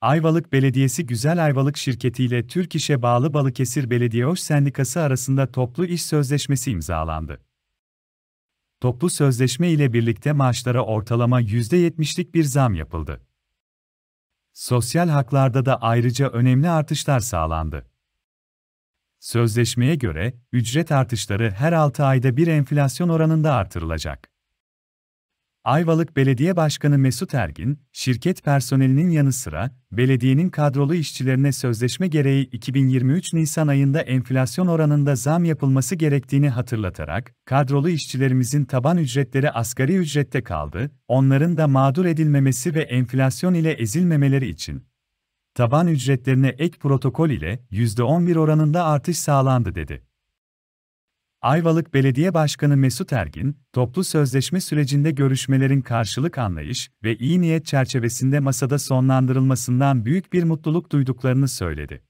Ayvalık Belediyesi Güzel Ayvalık Şirketi ile Türk İş'e bağlı Balıkesir Belediye Oş Sendikası arasında toplu iş sözleşmesi imzalandı. Toplu sözleşme ile birlikte maaşlara ortalama %70'lik bir zam yapıldı. Sosyal haklarda da ayrıca önemli artışlar sağlandı. Sözleşmeye göre, ücret artışları her 6 ayda bir enflasyon oranında artırılacak. Ayvalık Belediye Başkanı Mesut Ergin, şirket personelinin yanı sıra, belediyenin kadrolu işçilerine sözleşme gereği 2023 Nisan ayında enflasyon oranında zam yapılması gerektiğini hatırlatarak, kadrolu işçilerimizin taban ücretleri asgari ücrette kaldı, onların da mağdur edilmemesi ve enflasyon ile ezilmemeleri için, taban ücretlerine ek protokol ile %11 oranında artış sağlandı dedi. Ayvalık Belediye Başkanı Mesut Ergin, toplu sözleşme sürecinde görüşmelerin karşılık anlayış ve iyi niyet çerçevesinde masada sonlandırılmasından büyük bir mutluluk duyduklarını söyledi.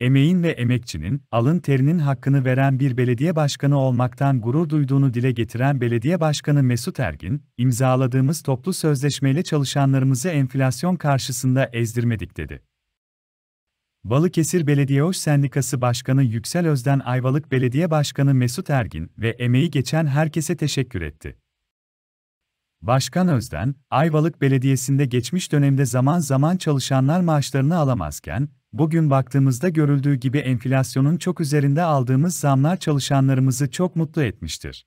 Emeğin ve emekçinin, alın terinin hakkını veren bir belediye başkanı olmaktan gurur duyduğunu dile getiren Belediye Başkanı Mesut Ergin, imzaladığımız toplu sözleşmeyle çalışanlarımızı enflasyon karşısında ezdirmedik dedi. Balıkesir Belediye Oş Sendikası Başkanı Yüksel Özden Ayvalık Belediye Başkanı Mesut Ergin ve emeği geçen herkese teşekkür etti. Başkan Özden, Ayvalık Belediyesi'nde geçmiş dönemde zaman zaman çalışanlar maaşlarını alamazken, bugün baktığımızda görüldüğü gibi enflasyonun çok üzerinde aldığımız zamlar çalışanlarımızı çok mutlu etmiştir.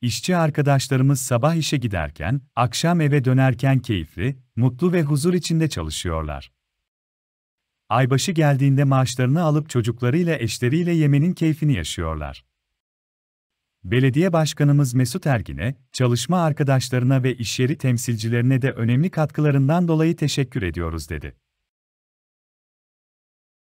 İşçi arkadaşlarımız sabah işe giderken, akşam eve dönerken keyifli, mutlu ve huzur içinde çalışıyorlar. Aybaşı geldiğinde maaşlarını alıp çocuklarıyla eşleriyle yemenin keyfini yaşıyorlar. Belediye Başkanımız Mesut Ergin'e, çalışma arkadaşlarına ve işyeri temsilcilerine de önemli katkılarından dolayı teşekkür ediyoruz dedi.